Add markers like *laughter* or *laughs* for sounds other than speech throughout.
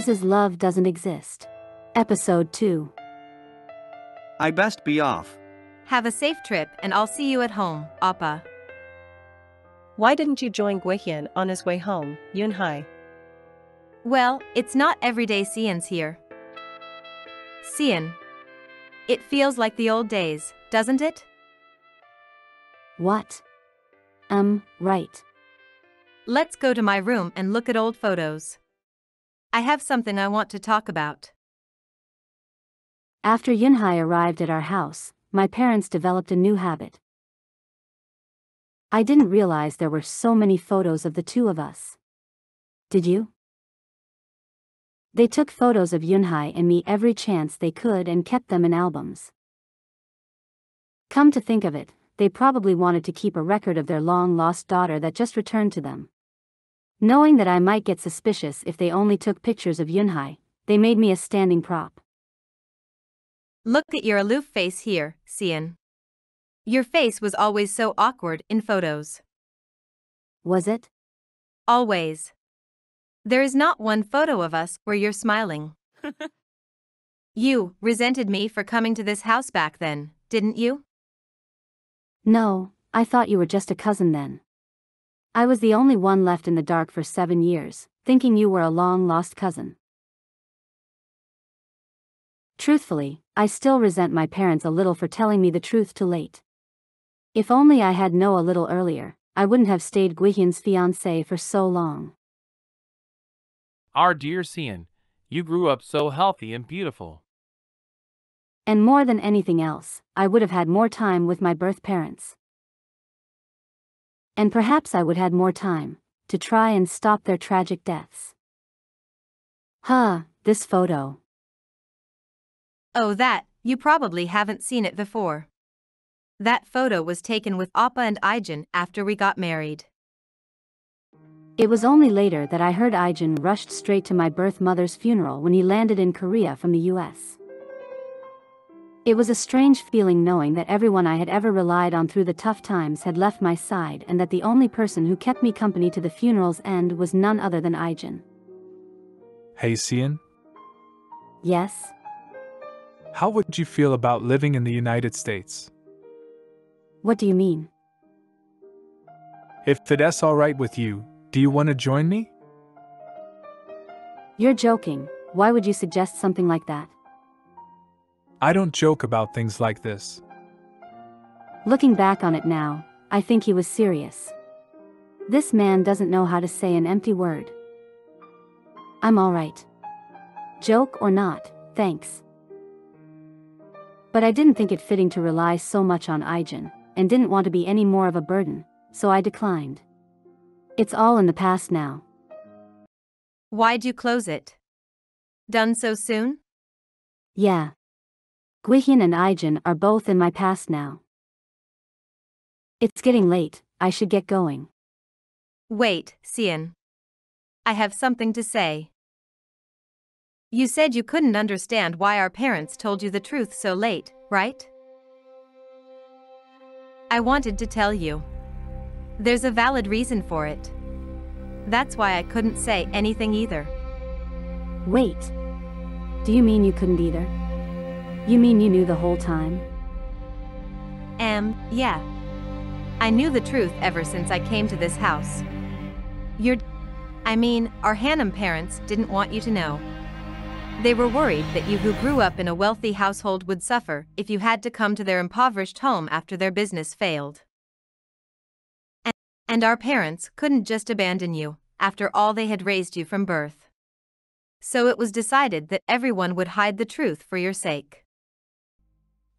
Buzz's love doesn't exist. Episode 2. I best be off. Have a safe trip and I'll see you at home, Oppa. Why didn't you join Gwihyeon on his way home, Eunhye? Well, it's not everyday Siyeon's here. Siyeon. It feels like the old days, doesn't it? What? Um, right. Let's go to my room and look at old photos. I have something I want to talk about. After Eunhye arrived at our house, my parents developed a new habit. I didn't realize there were so many photos of the two of us. Did you? They took photos of Eunhye and me every chance they could and kept them in albums. Come to think of it, they probably wanted to keep a record of their long lost daughter that just returned to them. Knowing that I might get suspicious if they only took pictures of Eunhye, they made me a standing prop. Look at your aloof face here, Siyeon. Your face was always so awkward in photos. Was it? Always. There is not one photo of us where you're smiling. *laughs* you resented me for coming to this house back then, didn't you? No, I thought you were just a cousin then. I was the only one left in the dark for seven years, thinking you were a long lost cousin. Truthfully, I still resent my parents a little for telling me the truth too late. If only I had known a little earlier, I wouldn't have stayed Gwihyeon's fiancée for so long. Our dear Siyeon, you grew up so healthy and beautiful. And more than anything else, I would have had more time with my birth parents. And perhaps I would had more time to try and stop their tragic deaths. Huh, this photo. Oh, that, you probably haven't seen it before. That photo was taken with Appa and Aijin after we got married. It was only later that I heard Aijin rushed straight to my birth mother's funeral when he landed in Korea from the US. It was a strange feeling knowing that everyone I had ever relied on through the tough times had left my side and that the only person who kept me company to the funeral's end was none other than Aijin. Hey Siyeon, Yes? how would you feel about living in the United States? What do you mean? If that's alright with you, do you want to join me? You're joking, why would you suggest something like that? I don't joke about things like this. Looking back on it now, I think he was serious. This man doesn't know how to say an empty word. I'm alright. Joke or not, thanks. But I didn't think it fitting to rely so much on Aijin, and didn't want to be any more of a burden, so I declined. It's all in the past now. Why'd you close it? Done so soon? Yeah. Gwihyeon and Aijin are both in my past now. It's getting late, I should get going. Wait, Siyeon. I have something to say. You said you couldn't understand why our parents told you the truth so late, right? I wanted to tell you. There's a valid reason for it. That's why I couldn't say anything either. Wait. Do you mean you couldn't either? You mean you knew the whole time? Um, yeah. I knew the truth ever since I came to this house. Your. I mean, our Hanam parents didn't want you to know. They were worried that you who grew up in a wealthy household would suffer if you had to come to their impoverished home after their business failed. And, and our parents couldn't just abandon you after all they had raised you from birth. So it was decided that everyone would hide the truth for your sake.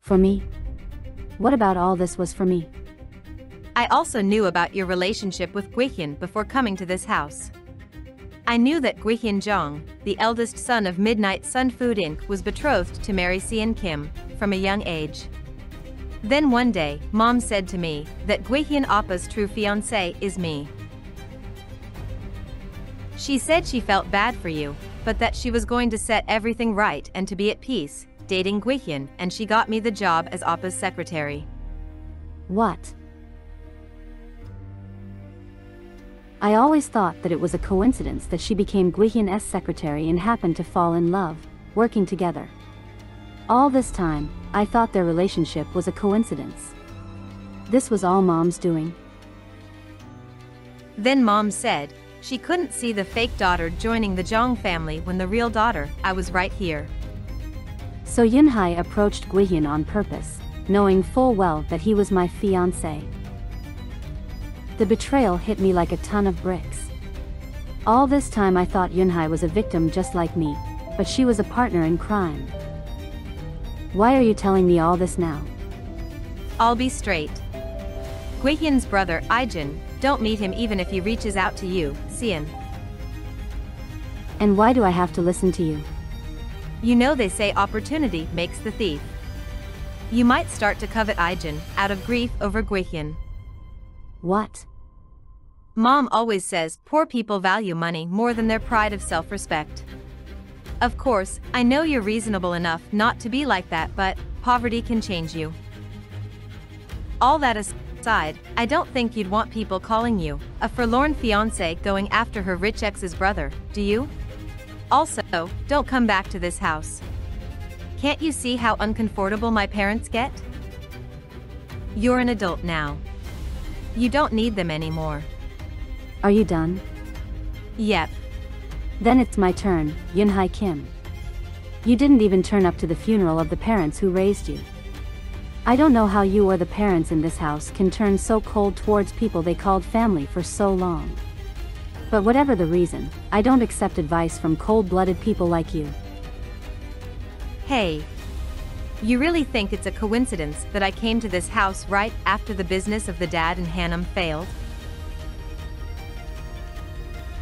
For me? What about all this was for me? I also knew about your relationship with Gwihyeon before coming to this house. I knew that Gwihyeon Jeong, the eldest son of Midnight Sun Food Inc., was betrothed to marry Siyeon Kim from a young age. Then one day, Mom said to me that Gwihyeon Oppa's true fiancé is me. She said she felt bad for you, but that she was going to set everything right and to be at peace, dating Gwihyeon, and she got me the job as oppa's secretary. What? I always thought that it was a coincidence that she became Gwihyeon's secretary and happened to fall in love, working together. All this time, I thought their relationship was a coincidence. This was all mom's doing. Then mom said, she couldn't see the fake daughter joining the Jeong family when the real daughter, I was right here. So Eunhye approached Gwihyeon on purpose, knowing full well that he was my fiancé. The betrayal hit me like a ton of bricks. All this time I thought Eunhye was a victim just like me, but she was a partner in crime. Why are you telling me all this now? I'll be straight. Gwihyeon's brother, Ijin, don't meet him even if he reaches out to you, Siyeon. And why do I have to listen to you? You know they say opportunity makes the thief. You might start to covet Ijin out of grief over Gwihyeon. What? Mom always says poor people value money more than their pride of self-respect. Of course, I know you're reasonable enough not to be like that but, poverty can change you. All that aside, I don't think you'd want people calling you a forlorn fiancé going after her rich ex's brother, do you? Also, don't come back to this house. Can't you see how uncomfortable my parents get? You're an adult now. You don't need them anymore. Are you done? Yep. Then it's my turn, Eunhye Kim. You didn't even turn up to the funeral of the parents who raised you. I don't know how you or the parents in this house can turn so cold towards people they called family for so long. But whatever the reason, I don't accept advice from cold-blooded people like you. Hey. You really think it's a coincidence that I came to this house right after the business of the dad and Hannum failed?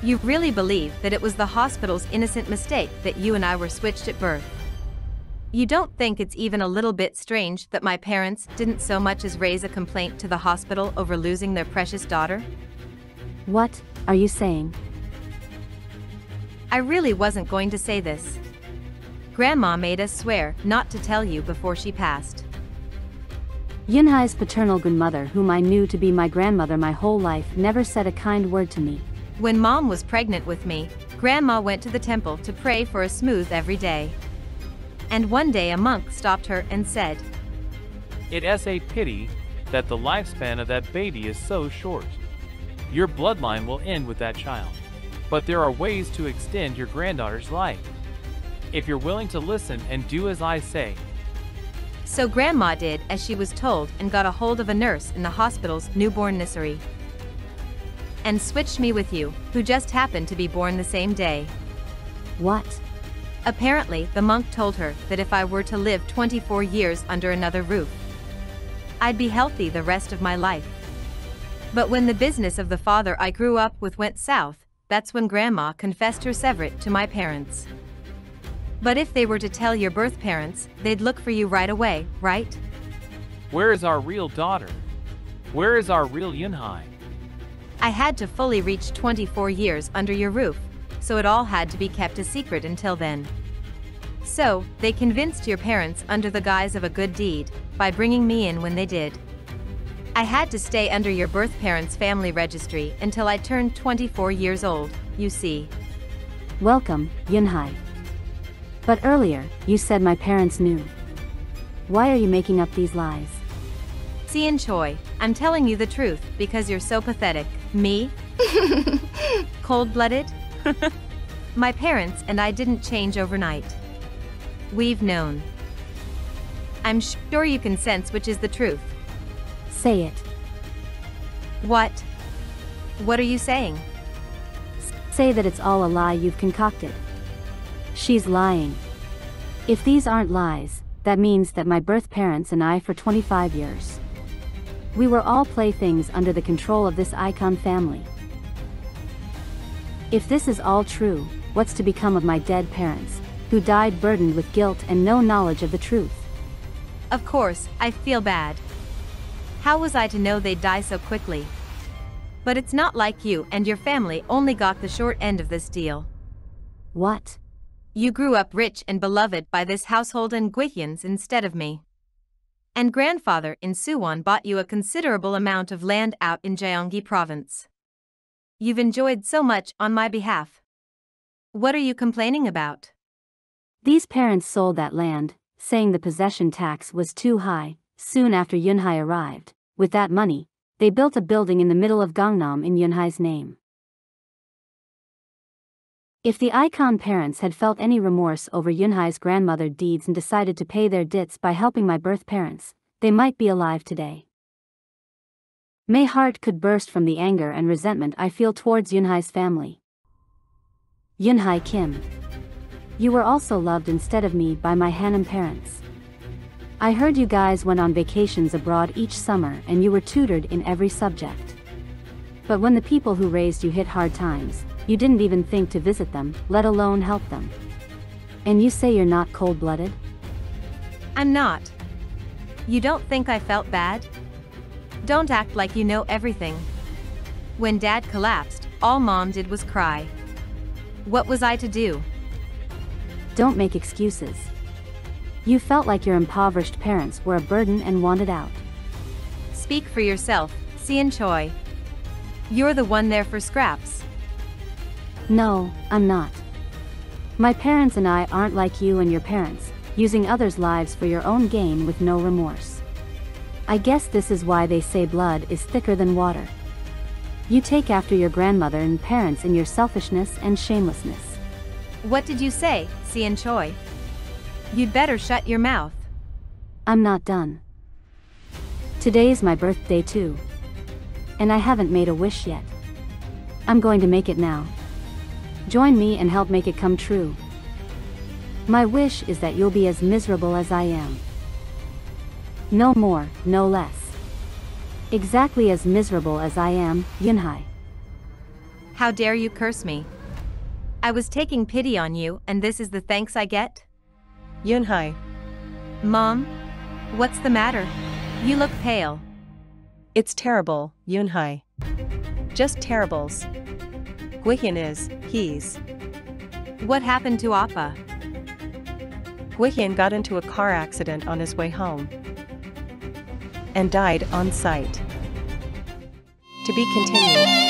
You really believe that it was the hospital's innocent mistake that you and I were switched at birth? You don't think it's even a little bit strange that my parents didn't so much as raise a complaint to the hospital over losing their precious daughter? What are you saying? I really wasn't going to say this. Grandma made us swear not to tell you before she passed. Yunhai's paternal grandmother whom I knew to be my grandmother my whole life never said a kind word to me. When mom was pregnant with me, grandma went to the temple to pray for a smooth every day. And one day a monk stopped her and said, It is a pity that the lifespan of that baby is so short. Your bloodline will end with that child. But there are ways to extend your granddaughter's life. If you're willing to listen and do as I say, So grandma did as she was told and got a hold of a nurse in the hospital's newborn nursery. And switched me with you, who just happened to be born the same day. What? Apparently, the monk told her that if I were to live 24 years under another roof, I'd be healthy the rest of my life. But when the business of the father I grew up with went south, that's when grandma confessed her severate to my parents. But if they were to tell your birth parents, they'd look for you right away, right? where is our real daughter? Where is our real Eunhye? I had to fully reach 24 years under your roof, so it all had to be kept a secret until then. So, they convinced your parents under the guise of a good deed, by bringing me in when they did. I had to stay under your birth parents' family registry until I turned 24 years old, you see. Welcome, Eunhye. But earlier, you said my parents knew. Why are you making up these lies? Siyeon Choi, I'm telling you the truth because you're so pathetic. Me? *laughs* Cold-blooded? *laughs* My parents and I didn't change overnight. We've known. I'm sure you can sense which is the truth. Say it. What? What are you saying? Say that it's all a lie you've concocted. She's lying. If these aren't lies, that means that my birth parents and I for 25 years. We were all playthings under the control of this icon family. If this is all true, what's to become of my dead parents, who died burdened with guilt and no knowledge of the truth? Of course, I feel bad. How was I to know they'd die so quickly? But it's not like you and your family only got the short end of this deal. What? You grew up rich and beloved by this household and Guihyans instead of me. And grandfather in Suwon bought you a considerable amount of land out in Gyeonggi province. You've enjoyed so much on my behalf. What are you complaining about? These parents sold that land, saying the possession tax was too high, soon after Eunhye arrived. With that money, they built a building in the middle of Gangnam in Eunhye's name. If the icon parents had felt any remorse over Eunhye's grandmother deeds and decided to pay their debts by helping my birth parents, they might be alive today. My heart could burst from the anger and resentment I feel towards Eunhye's family. Eunhye Kim. You were also loved instead of me by my Hanam parents. I heard you guys went on vacations abroad each summer and you were tutored in every subject. But when the people who raised you hit hard times, you didn't even think to visit them, let alone help them. And you say you're not cold-blooded? I'm not. You don't think I felt bad? Don't act like you know everything. When dad collapsed, all mom did was cry. What was I to do? Don't make excuses. You felt like your impoverished parents were a burden and wanted out. Speak for yourself, Siyeon Choi. You're the one there for scraps. No, I'm not. My parents and I aren't like you and your parents, using others' lives for your own gain with no remorse. I guess this is why they say blood is thicker than water. You take after your grandmother and parents in your selfishness and shamelessness. What did you say, Siyeon Choi? You'd better shut your mouth. I'm not done. Today's my birthday too. And I haven't made a wish yet. I'm going to make it now. Join me and help make it come true. My wish is that you'll be as miserable as I am. No more, no less. Exactly as miserable as I am, Eunhye. How dare you curse me? I was taking pity on you, and this is the thanks I get? Eunhye. Mom? What's the matter? You look pale. It's terrible, Eunhye. Just terribles. Gwihyeon is, he's. What happened to Oppa? Gwihyeon got into a car accident on his way home. And died on site. To be continued.